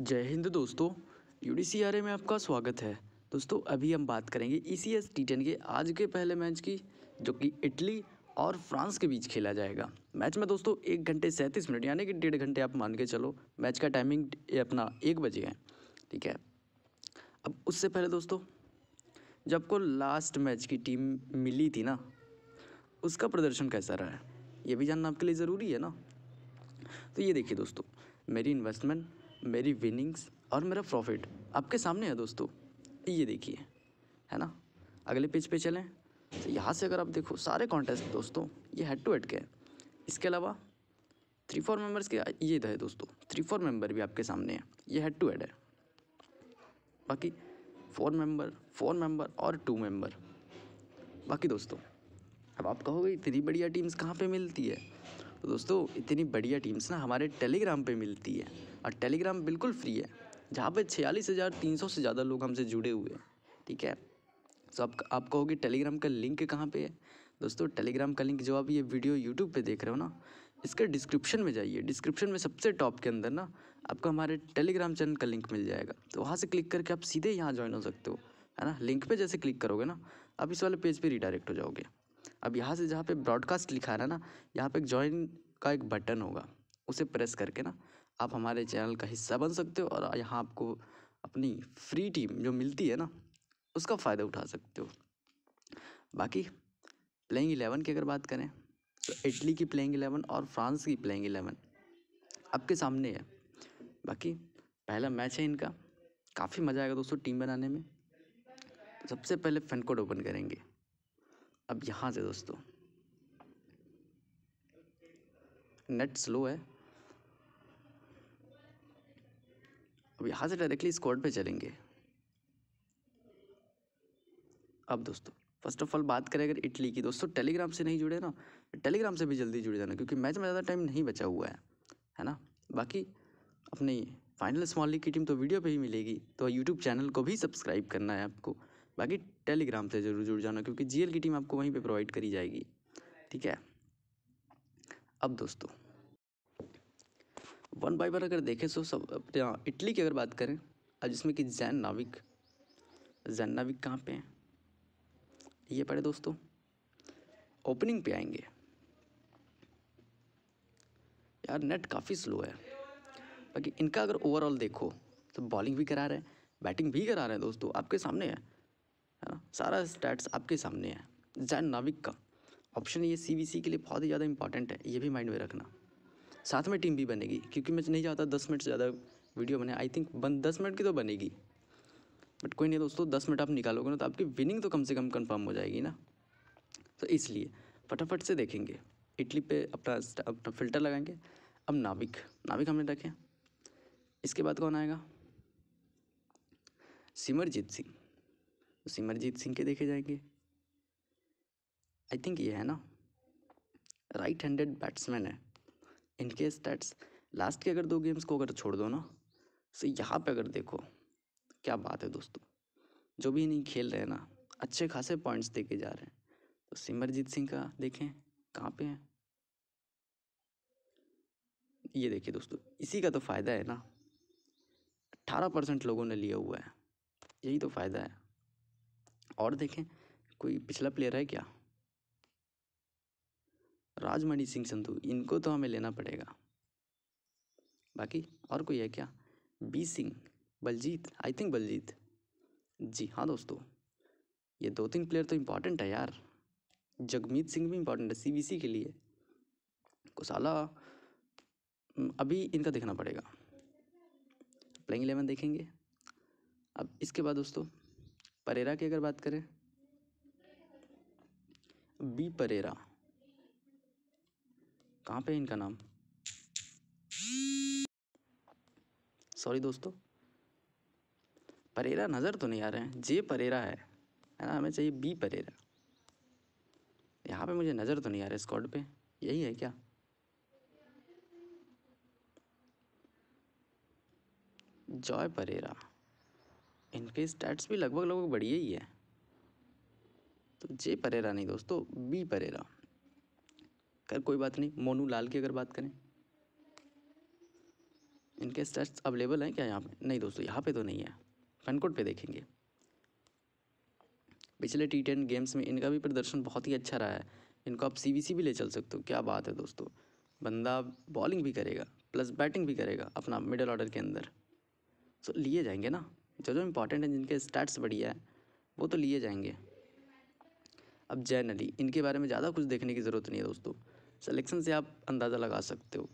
जय हिंद दोस्तों। U D में आपका स्वागत है। दोस्तों, अभी हम बात करेंगे E C S T ten के आज के पहले मैच की, जो कि इटली और फ्रांस के बीच खेला जाएगा। मैच में दोस्तों, एक घंटे सैंतीस मिनट, यानी कि डेढ़ घंटे आप मान के चलो, मैच का टाइमिंग अपना एक बजे है। ठीक है? अब उससे पहले दोस्तों जब आपको लास्ट मैच की टीम मिली थी ना, उसका प्रदर्शन कैसा रहा है? ये भी जानना आपके लिए ज़रूरी है ना? तो ये देखिए दोस्तों, मेरी इन्वेस्टमेंट मेरी विनिंग्स और मेरा प्रॉफिट आपके सामने है दोस्तों। ये देखिए, है ना? अगले पेज पे चलें। तो यहाँ से अगर आप देखो, सारे कॉन्टेस्ट दोस्तों, ये हेड टू हेड के हैं। इसके अलावा थ्री फोर मेंबर्स के, ये है दोस्तों थ्री फोर मेंबर भी आपके सामने हैं। ये हेड टू हेड है। बाकी फोर मेंबर फोर मेंबर और टू मेंबर बाकी दोस्तों, अब आप कहोगे, इतनी बढ़िया टीम्स कहाँ पे मिलती है? तो दोस्तों, इतनी बढ़िया टीम्स ना हमारे टेलीग्राम पे मिलती है। और टेलीग्राम बिल्कुल फ्री है। जहाँ पे छियालीस हज़ार तीन सौ से ज़्यादा लोग हमसे जुड़े हुए हैं, ठीक है? तो आप आप कहोगे टेलीग्राम का लिंक कहाँ पे है? दोस्तों टेलीग्राम का लिंक जो आप ये वीडियो यूट्यूब पे देख रहे हो ना, इसके डिस्क्रिप्शन में जाइए। डिस्क्रिप्शन में सबसे टॉप के अंदर ना, आपको हमारे टेलीग्राम चैनल का लिंक मिल जाएगा। तो वहाँ से क्लिक करके आप सीधे यहाँ ज्वाइन हो सकते हो, है ना? लिंक पे जैसे क्लिक करोगे ना, आप इस वाले पेज पे रिडायरेक्ट हो जाओगे। अब यहाँ से जहाँ पे ब्रॉडकास्ट लिखा रहा है ना, यहाँ पे ज्वाइन का एक बटन होगा, उसे प्रेस करके ना आप हमारे चैनल का हिस्सा बन सकते हो और यहाँ आपको अपनी फ्री टीम जो मिलती है ना, उसका फ़ायदा उठा सकते हो। बाकी, प्लेइंग इलेवन की अगर बात करें तो इटली की प्लेइंग इलेवन और फ्रांस की प्लेइंग इलेवन आपके सामने है। बाकी, पहला मैच है इनका, काफ़ी मज़ा आएगा दोस्तों टीम बनाने में। सबसे पहले फ़ैन कोड ओपन करेंगे। अब यहाँ से दोस्तों, नेट स्लो है। अब यहाँ से डायरेक्टली स्क्वाड पे चलेंगे। अब दोस्तों फ़र्स्ट ऑफ़ ऑल बात करें अगर इटली की। दोस्तों, टेलीग्राम से नहीं जुड़े ना टेलीग्राम से भी जल्दी जुड़ जाना, क्योंकि मैच में ज़्यादा टाइम नहीं बचा हुआ है है ना? बाकी अपनी फाइनल स्मॉल लीग की टीम तो वीडियो पे ही मिलेगी तो यूट्यूब चैनल को भी सब्सक्राइब करना है आपको। बाकी टेलीग्राम से ज़रूर जुड़ जाना, क्योंकि जीएल की टीम आपको वहीं पे प्रोवाइड करी जाएगी, ठीक है? अब दोस्तों वन बाई वन अगर देखें तो सब अपने इटली की अगर बात करें, अब जिसमें कि जैन नाविक जैन नाविक कहाँ पे हैं? ये पढ़े दोस्तों, ओपनिंग पे आएँगे। यार नेट काफ़ी स्लो है। बाकी इनका अगर ओवरऑल देखो तो बॉलिंग भी करा रहे हैं बैटिंग भी करा रहे हैं दोस्तों, आपके सामने है है ना? सारा स्टैट्स आपके सामने है, जैन नाविक का। ऑप्शन ये सीवीसी के लिए बहुत ही ज़्यादा इंपॉर्टेंट है, ये भी माइंड में रखना। साथ में टीम भी बनेगी, क्योंकि मैं नहीं चाहता दस मिनट से ज़्यादा वीडियो बने। आई थिंक बन, दस मिनट की तो बनेगी। बट कोई नहीं, दोस्तों, दस मिनट आप निकालोगे ना तो आपकी विनिंग तो कम से कम कंफर्म हो जाएगी ना। तो इसलिए फटाफट से देखेंगे। इटली पे अपना अपना फ़िल्टर लगाएँगे। अब नाविक नाविक हमने रखे इसके बाद कौन आएगा? सिमरजीत सिंह। तो सिमरजीत सिंह के देखे जाएँगे। आई थिंक ये है ना। राइट हैंडेड बैट्समैन है। इनके स्टैट्स लास्ट के अगर दो गेम्स को अगर छोड़ दो ना तो यहाँ पे अगर देखो, क्या बात है दोस्तों। जो भी नहीं खेल रहे ना, अच्छे खासे पॉइंट्स दे के जा रहे हैं। तो सिमरजीत सिंह का देखें, कहाँ पे है? ये देखिए दोस्तों, इसी का तो फ़ायदा है ना। अट्ठारह परसेंट लोगों ने लिया हुआ है, यही तो फ़ायदा है। और देखें, कोई पिछला प्लेयर है क्या? राजमणि सिंह संधू, इनको तो हमें लेना पड़ेगा। बाकी और कोई है क्या? B Singh, Baljeet I think Baljeet. जी हाँ दोस्तों, ये दो तीन प्लेयर तो इंपॉर्टेंट है यार। जगमीत सिंह भी इंपॉर्टेंट है सीबीसी के लिए। कुशाला अभी इनका देखना पड़ेगा। प्लेइंग इलेवन देखेंगे। अब इसके बाद दोस्तों, परेरा की अगर बात करें। बी परेरा। कहाँ पे है इनका नाम? सॉरी दोस्तों। परेरा नज़र तो नहीं आ रहे हैं। जे परेरा है है ना? हमें चाहिए बी परेरा। यहाँ पे मुझे नज़र तो नहीं आ रहा स्कॉड पे। यही है क्या? जॉय परेरा। इनके स्टैट्स भी लगभग लगभग बढ़िया ही है। तो जे परेरा नहीं दोस्तों, बी परेरा। कर, कोई बात नहीं। मोनू लाल की अगर बात करें। इनके स्टैट्स अवेलेबल हैं क्या यहाँ पे? नहीं दोस्तों, यहाँ पे तो नहीं है। फैनकोड पे देखेंगे। पिछले टी टेन गेम्स में इनका भी प्रदर्शन बहुत ही अच्छा रहा है। इनको आप सी भी ले चल सकते हो। क्या बात है दोस्तों। बंदा बॉलिंग भी करेगा प्लस बैटिंग भी करेगा अपना मिडल ऑर्डर के अंदर। सो लिए जाएँगे ना। जो जो इम्पोर्टेंट है, जिनके स्टैट्स बढ़िया है, वो तो लिए जाएँगे। अब जैन अली, इनके बारे में ज़्यादा कुछ देखने की ज़रूरत नहीं है दोस्तों। सिलेक्शन से आप अंदाज़ा लगा सकते हो।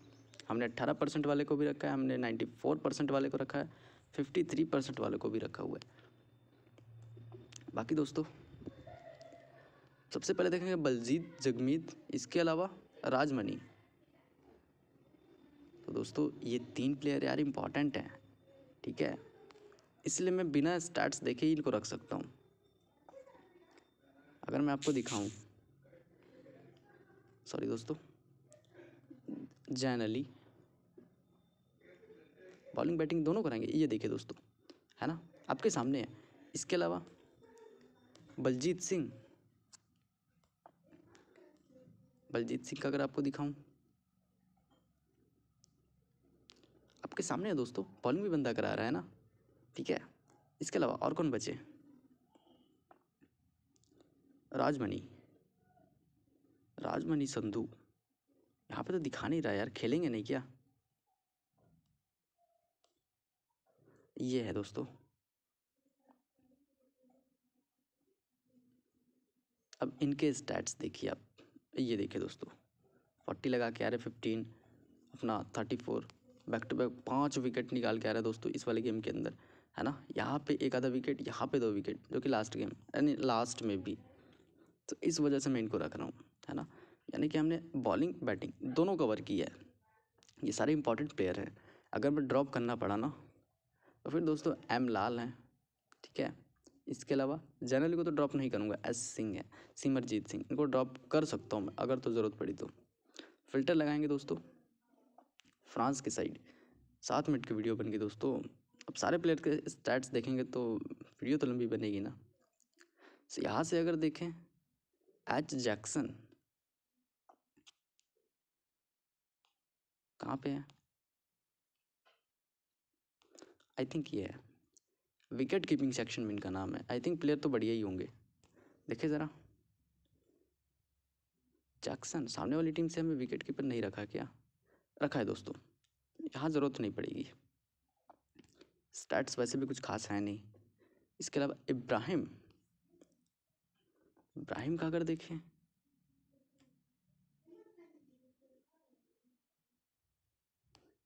हमने अट्ठारह परसेंट वाले को भी रखा है, हमने नाइन्टी फोर परसेंट वाले को रखा है फिफ्टी थ्री परसेंट वाले को भी रखा हुआ है। बाकी दोस्तों, सबसे पहले देखेंगे बलजीत जगमीत, इसके अलावा राजमणि तो दोस्तों, ये तीन प्लेयर यार इंपॉर्टेंट हैं, ठीक है? इसलिए मैं बिना स्टार्ट्स देखे ही इनको रख सकता हूँ। अगर मैं आपको दिखाऊँ सॉरी दोस्तों। जैन अली। बॉलिंग, बैटिंग दोनों कराएँगे। ये देखिए दोस्तों, है ना? आपके सामने है। इसके अलावा बलजीत सिंह। बलजीत सिंह का अगर आपको दिखाऊँ, आपके सामने है दोस्तों। बॉलिंग भी बंदा करा रहा है ना? ठीक है। इसके अलावा और कौन बचे? राजमणि। राजमणि संधू। यहाँ पे तो दिखा नहीं रहा यार, खेलेंगे नहीं क्या? ये है दोस्तों। अब इनके स्टैट्स देखिए आप। ये देखिए दोस्तों। फोर्टी लगा के आ रहे फिफ्टीन अपना thirty four back to back पाँच विकेट निकाल के आ रहा है दोस्तों इस वाले गेम के अंदर, है ना? यहाँ पे एक आधा विकेट यहाँ पे दो विकेट जो कि लास्ट गेम यानी लास्ट में भी। तो इस वजह से मैं इनको रख रहा हूँ। है ना? यानी कि हमने बॉलिंग बैटिंग दोनों कवर की है। ये सारे इंपॉर्टेंट प्लेयर हैं। अगर मैं ड्रॉप करना पड़ा ना तो फिर दोस्तों एम लाल हैं, ठीक है? इसके अलावा जनरली को तो ड्रॉप नहीं करूँगा एस सिंह है, सिमरजीत सिंह। इनको ड्रॉप कर सकता हूँ मैं, अगर तो ज़रूरत पड़ी तो। फ़िल्टर लगाएँगे दोस्तों। फ्रांस की साइड सात मिनट की वीडियो बन गई दोस्तों। अब सारे प्लेयर के स्टैट्स देखेंगे तो वीडियो तो लंबी बनेगी ना। यहाँ से अगर देखें एच जैक्सन कहाँ पे है? आई थिंक ये है। विकेट कीपिंग सेक्शन में इनका नाम है। आई थिंक प्लेयर तो बढ़िया ही होंगे। देखिए ज़रा। जैक्सन सामने वाली टीम से हमें विकेट कीपर नहीं रखा क्या? रखा है दोस्तों। यहाँ ज़रूरत नहीं पड़ेगी। स्टैट्स वैसे भी कुछ खास है नहीं। इसके अलावा इब्राहिम इब्राहिम का अगर देखें।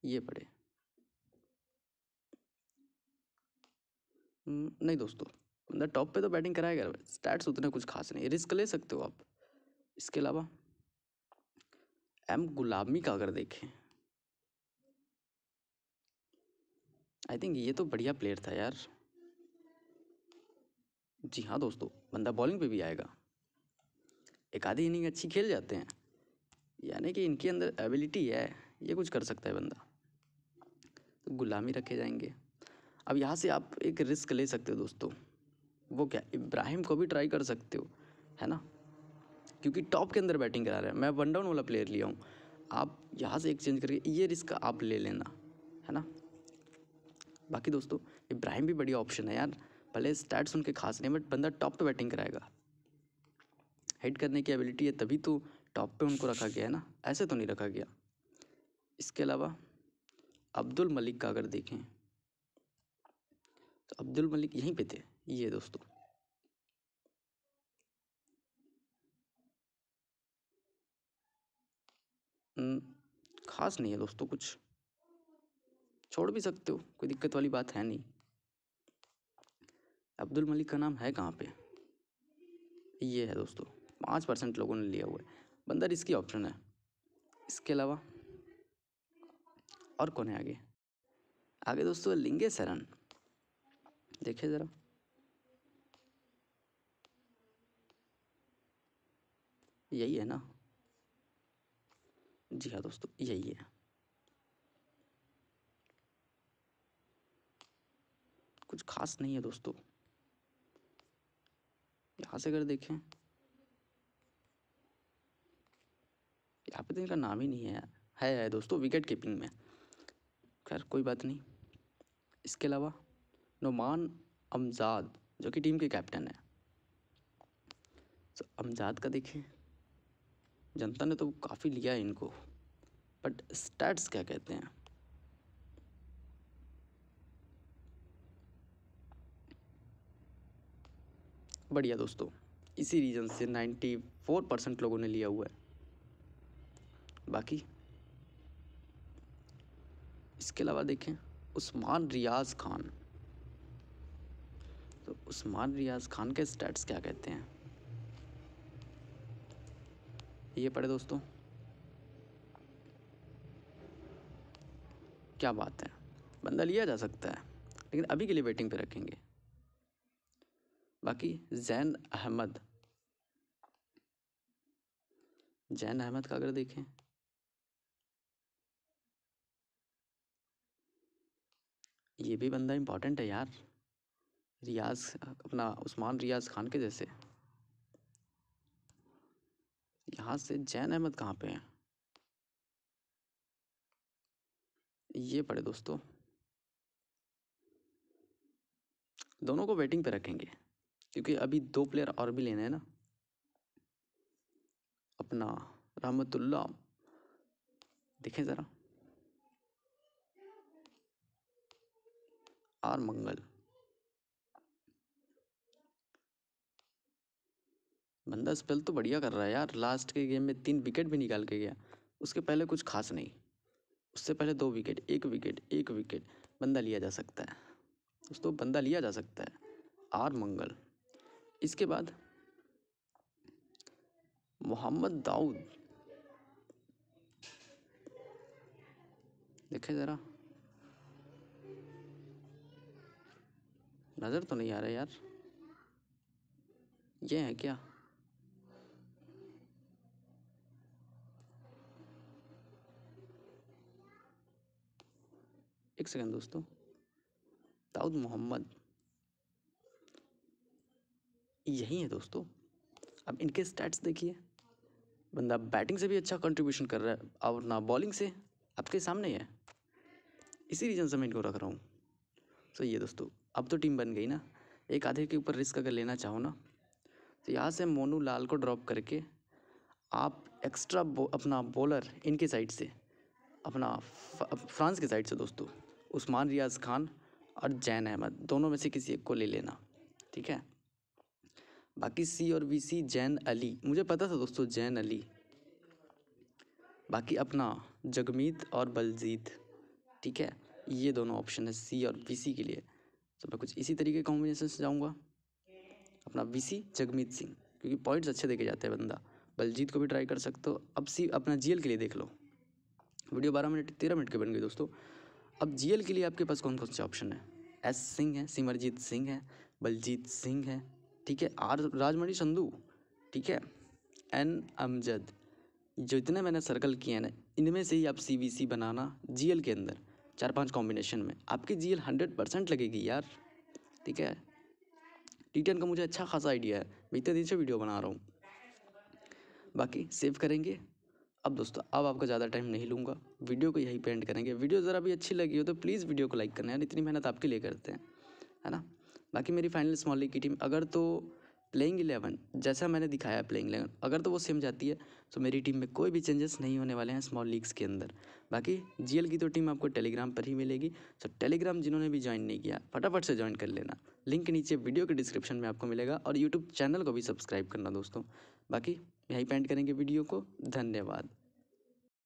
ये पढ़े। हम्म, नहीं दोस्तों बंदा टॉप पे तो बैटिंग कराएगा स्टैट्स उतने कुछ खास नहीं रिस्क ले सकते हो आप। इसके अलावा एम गुलामी का अगर देखें आई थिंक ये तो बढ़िया प्लेयर था यार। जी हाँ दोस्तों बंदा बॉलिंग पे भी आएगा। एक आधी इनिंग अच्छी खेल जाते हैं। यानी कि इनके अंदर एबिलिटी है ये कुछ कर सकता है बंदा। गुलामी रखे जाएँगे। अब यहाँ से आप एक रिस्क ले सकते हो दोस्तों। वो क्या, इब्राहिम को भी ट्राई कर सकते हो, है ना? क्योंकि टॉप के अंदर बैटिंग करा रहे हैं। मैं वन डाउन वाला प्लेयर लिया हूँ। आप यहाँ से एक्सचेंज करके ये रिस्क आप ले लेना, है ना? बाकी दोस्तों, इब्राहिम भी बढ़िया ऑप्शन है यार। भले स्टैट्स उनके खास नहीं, बट बंदा टॉप पे बैटिंग कराएगा। हिट करने की एबिलिटी है, तभी तो टॉप पे उनको रखा गया है ना? ऐसे तो नहीं रखा गया। इसके अलावा अब्दुल मलिक का अगर देखें तो अब्दुल मलिक यहीं पे थे ये दोस्तों। हम्म, खास नहीं है दोस्तों कुछ। छोड़ भी सकते हो कोई दिक्कत वाली बात है नहीं। अब्दुल मलिक का नाम है कहाँ पे? ये है दोस्तों पाँच परसेंट लोगों ने लिया हुआ है। बंदा रिस्की ऑप्शन है। इसके अलावा और कौन है आगे? आगे दोस्तों लिंगे सरन देखिए ज़रा। यही है ना? जी हाँ दोस्तों, यही है। कुछ खास नहीं है दोस्तों। यहाँ से अगर देखें। यहाँ पे तो इनका नाम ही नहीं है है है दोस्तों, विकेट कीपिंग में। खैर, कोई बात नहीं। इसके अलावा नुमान अमजाद, जो कि टीम के कैप्टन है। तो अमजाद का देखें जनता ने तो काफ़ी लिया है इनको बट स्टैट्स क्या कहते हैं? बढ़िया दोस्तों, इसी रीजन से 94 परसेंट लोगों ने लिया हुआ है। बाकी इसके अलावा देखें, उस्मान रियाज खान। तो उस्मान रियाज खान के स्टैट्स क्या कहते हैं? ये पढ़े दोस्तों। क्या बात है? बंदा लिया जा सकता है, लेकिन अभी के लिए वेटिंग पे रखेंगे। बाकी, जैन अहमद। जैन अहमद का अगर देखें ये भी बंदा इम्पोर्टेंट है यार। रियाज, अपना उस्मान रियाज खान के जैसे। यहाँ से जैन अहमद कहाँ पे हैं? ये पढ़े दोस्तों। दोनों को वेटिंग पे रखेंगे, क्योंकि अभी दो प्लेयर और भी लेने हैं ना। अपना रहमतुल्ला देखें ज़रा। आर मंगल। बंदा स्पेल तो बढ़िया कर रहा है यार। लास्ट के गेम में तीन विकेट भी निकाल के गया। उसके पहले कुछ खास नहीं। उससे पहले दो विकेट एक विकेट एक विकेट बंदा लिया जा सकता है। दोस्तों, बंदा लिया जा सकता है। आर मंगल। इसके बाद मोहम्मद दाऊद। देखे ज़रा। नज़र तो नहीं आ रहा यार। ये है क्या? एक सेकंड दोस्तों। दाऊद मोहम्मद। यही है दोस्तों। अब इनके स्टैट्स देखिए। बंदा बैटिंग से भी अच्छा कंट्रीब्यूशन कर रहा है और ना बॉलिंग से। आपके सामने है। इसी रीजन से मैं इनको रख रहा हूँ। तो ये दोस्तों। अब तो टीम बन गई ना। एक आधे के ऊपर रिस्क अगर लेना चाहो ना तो यहाँ से मोनू लाल को ड्रॉप करके आप एक्स्ट्रा बो, अपना बॉलर इनके साइड से अपना फ्रांस के साइड से दोस्तों उस्मान रियाज खान और जैन अहमद दोनों में से किसी एक को ले लेना ठीक है? बाकी सी और बी सी जैन अली। मुझे पता था दोस्तों जैन अली। बाकी अपना जगमीत और बलजीत ठीक है? ये दोनों ऑप्शन है सी और बी सी के लिए। तो मैं कुछ इसी तरीके कॉम्बिनेशन से जाऊँगा। अपना सी जगमीत सिंह, क्योंकि पॉइंट्स अच्छे देखे जाते हैं बंदा। बलजीत को भी ट्राई कर सकते हो। अब सी, अपना जीएल के लिए देख लो। वीडियो बारह मिनट तेरह मिनट के बन गई दोस्तों। अब जीएल के लिए आपके पास कौन कौन से ऑप्शन है? एस सिंह है, सिमरजीत सिंह है, बलजीत सिंह है, ठीक है? आर राजमणि संधू, ठीक है? एन अमजद। जो इतने मैंने सर्कल किए हैं ना, इनमें से ही आप सी वी सी बनाना जीएल के अंदर। चार पाँच कॉम्बिनेशन में। आपकी जी एल हंड्रेड परसेंट लगेगी यार, ठीक है? टी टेन का मुझे अच्छा खासा आइडिया है। मैं इतने दिन से वीडियो बना रहा हूँ। बाकी सेव करेंगे। अब दोस्तों, अब आपका ज़्यादा टाइम नहीं लूँगा। वीडियो को यही पेंट करेंगे। वीडियो ज़रा भी अच्छी लगी हो तो प्लीज़ वीडियो को लाइक करना यार। इतनी मेहनत आपके लिए करते हैं, है ना? बाकी मेरी फाइनल स्मॉल लीग की टीम अगर तो प्लेइंग इलेवन जैसा मैंने दिखाया प्लेइंग इलेवन अगर तो वो सेम जाती है तो मेरी टीम में कोई भी चेंजेस नहीं होने वाले हैं स्मॉल लीग्स के अंदर। बाकी जीएल की तो टीम आपको टेलीग्राम पर ही मिलेगी तो टेलीग्राम जिन्होंने भी ज्वाइन नहीं किया, फटाफट से ज्वाइन कर लेना। लिंक नीचे वीडियो के डिस्क्रिप्शन में आपको मिलेगा, और यूट्यूब चैनल को भी सब्सक्राइब करना दोस्तों। बाकी यहीं पेंट करेंगे वीडियो को, धन्यवाद।